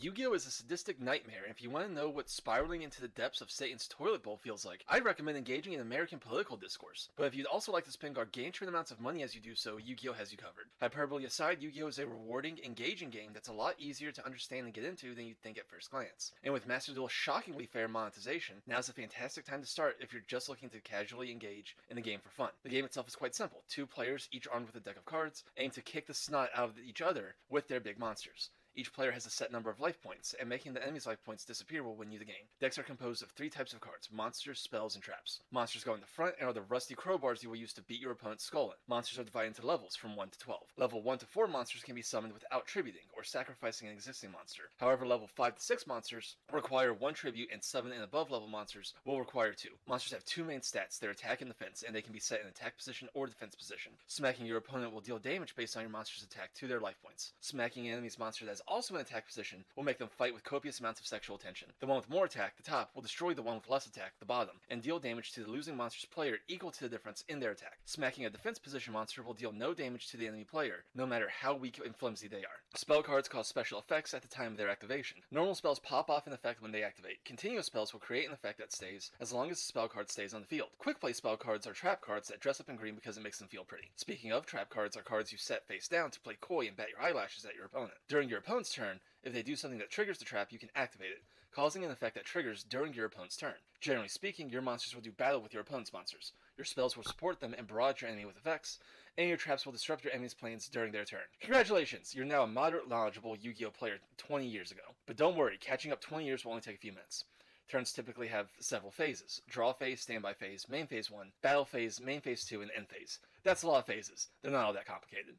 Yu-Gi-Oh! is a sadistic nightmare, and if you want to know what spiraling into the depths of Satan's toilet bowl feels like, I'd recommend engaging in American political discourse. But if you'd also like to spend gargantuan amounts of money as you do so, Yu-Gi-Oh! has you covered. Hyperbole aside, Yu-Gi-Oh! is a rewarding, engaging game that's a lot easier to understand and get into than you'd think at first glance. And with Master Duel's shockingly fair monetization, now's a fantastic time to start if you're just looking to casually engage in the game for fun. The game itself is quite simple. Two players, each armed with a deck of cards, aim to kick the snot out of each other with their big monsters. Each player has a set number of life points, and making the enemy's life points disappear will win you the game. Decks are composed of three types of cards monsters, spells, and traps. Monsters go in the front and are the rusty crowbars you will use to beat your opponent's skull in. Monsters are divided into levels from 1 to 12. Level 1 to 4 monsters can be summoned without tributing or sacrificing an existing monster. However, level 5 to 6 monsters require 1 tribute, and 7 and above level monsters will require 2. Monsters have two main stats their attack and defense, and they can be set in attack position or defense position. Smacking your opponent will deal damage based on your monster's attack to their life points. Smacking an enemy's monster that is also in attack position will make them fight with copious amounts of sexual tension. The one with more attack, the top, will destroy the one with less attack, the bottom, and deal damage to the losing monster's player equal to the difference in their attack. Smacking a defense position monster will deal no damage to the enemy player, no matter how weak and flimsy they are. Spell cards cause special effects at the time of their activation. Normal spells pop off in effect when they activate. Continuous spells will create an effect that stays as long as the spell card stays on the field. Quick play spell cards are trap cards that dress up in green because it makes them feel pretty. Speaking of, trap cards are cards you set face down to play coy and bat your eyelashes at your opponent. During your opponent's turn, if they do something that triggers the trap, you can activate it, causing an effect that triggers during your opponent's turn. Generally speaking, your monsters will do battle with your opponent's monsters. Your spells will support them and barrage your enemy with effects, and your traps will disrupt your enemy's plans during their turn. Congratulations! You're now a moderate knowledgeable Yu-Gi-Oh player 20 years ago. But don't worry, catching up 20 years will only take a few minutes. Turns typically have several phases draw phase, standby phase, main phase 1, battle phase, main phase 2, and end phase. That's a lot of phases. They're not all that complicated.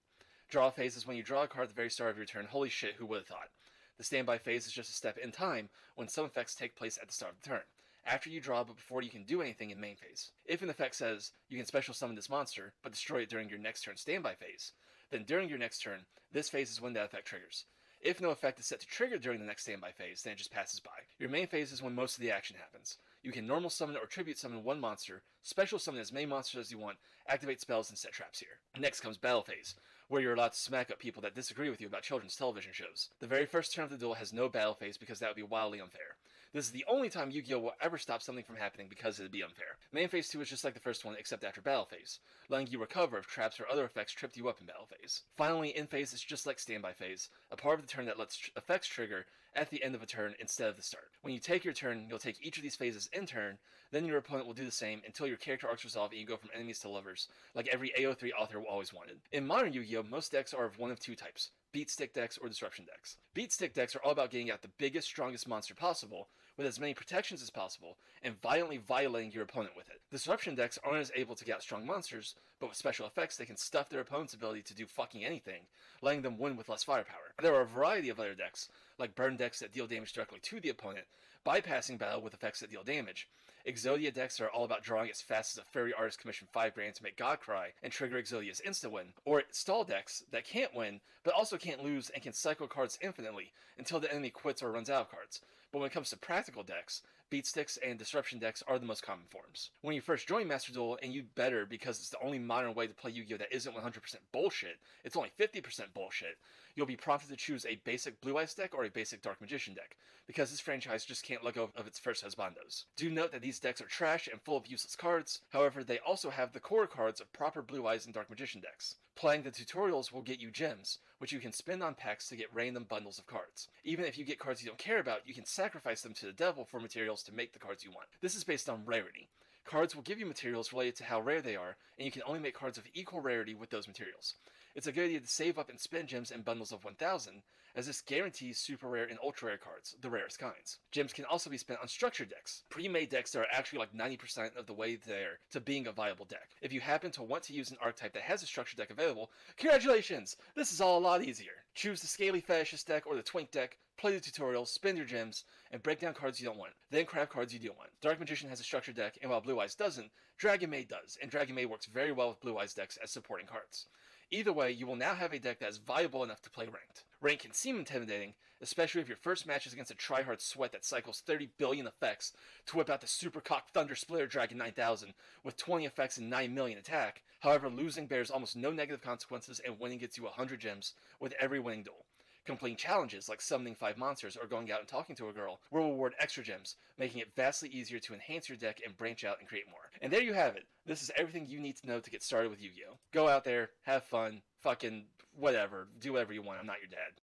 Draw phase is when you draw a card at the very start of your turn. Holy shit, who would have thought? The standby phase is just a step in time when some effects take place at the start of the turn. After you draw, but before you can do anything in main phase. If an effect says you can special summon this monster, but destroy it during your next turn standby phase, then during your next turn, this phase is when that effect triggers. If no effect is set to trigger during the next standby phase, then it just passes by. Your main phase is when most of the action happens. You can normal summon or tribute summon one monster, special summon as many monsters as you want, activate spells, and set traps here. Next comes battle phase, where you're allowed to smack up people that disagree with you about children's television shows. The very first turn of the duel has no battle phase because that would be wildly unfair. This is the only time Yu-Gi-Oh! will ever stop something from happening because it'd be unfair. Main phase 2 is just like the first one except after battle phase, letting you recover if traps or other effects tripped you up in battle phase. Finally, end phase is just like standby phase, a part of the turn that lets effects trigger at the end of a turn instead of the start. When you take your turn, you'll take each of these phases in turn, then your opponent will do the same until your character arcs resolve and you go from enemies to lovers, like every AO3 author always wanted. In modern Yu-Gi-Oh! most decks are of one of two types, beat stick decks or disruption decks. Beat stick decks are all about getting out the biggest, strongest monster possible, with as many protections as possible, and violently violating your opponent with it. Disruption decks aren't as able to get out strong monsters, but with special effects they can stuff their opponent's ability to do fucking anything, letting them win with less firepower. There are a variety of other decks, like burn decks that deal damage directly to the opponent, bypassing battle with effects that deal damage. Exodia decks are all about drawing as fast as a fairy artist commission 5 grand to make God cry and trigger Exodia's insta win. Or stall decks that can't win, but also can't lose and can cycle cards infinitely until the enemy quits or runs out of cards. But when it comes to practical decks, beat sticks and disruption decks are the most common forms. When you first join Master Duel, and you better because it's the only modern way to play Yu Gi Oh! that isn't 100% bullshit, it's only 50% bullshit, you'll be prompted to choose a basic Blue Eyes deck or a basic Dark Magician deck, because this franchise just can't let go of its first husbandos. Do note that these decks are trash and full of useless cards, however, they also have the core cards of proper Blue Eyes and Dark Magician decks. Playing the tutorials will get you gems, which you can spend on packs to get random bundles of cards. Even if you get cards you don't care about, you can sacrifice them to the devil for materials to make the cards you want. This is based on rarity. Cards will give you materials related to how rare they are, and you can only make cards of equal rarity with those materials. It's a good idea to save up and spend gems in bundles of 1000, as this guarantees super rare and ultra rare cards, the rarest kinds. Gems can also be spent on structured decks, pre made decks that are actually like 90% of the way there to being a viable deck. If you happen to want to use an archetype that has a structured deck available, congratulations! This is all a lot easier. Choose the Scaly Fetishist deck or the Twink deck, play the tutorial, spend your gems, and break down cards you don't want. Then craft cards you do want. Dark Magician has a structured deck, and while Blue Eyes doesn't, Dragon Maid does, and Dragon Maid works very well with Blue Eyes decks as supporting cards. Either way, you will now have a deck that is viable enough to play ranked. Rank can seem intimidating, especially if your first match is against a tryhard sweat that cycles 30 billion effects to whip out the Supercock Thunder Splitter Dragon 9000 with 20 effects and 9 million attack. However, losing bears almost no negative consequences and winning gets you 100 gems with every winning duel. Completing challenges like summoning five monsters or going out and talking to a girl will reward extra gems, making it vastly easier to enhance your deck and branch out and create more. And there you have it. This is everything you need to know to get started with Yu Gi Oh! Go out there, have fun, fucking whatever, do whatever you want. I'm not your dad.